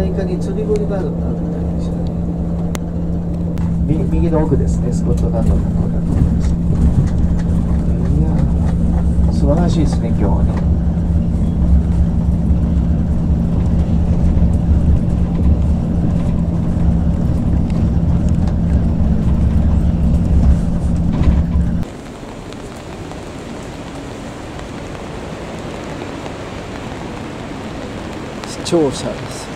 に釣り堀があるんだみたいですよね右右の奥ですねスコットランドの方だと思います。いや素晴らしいですね今日はね聴者です。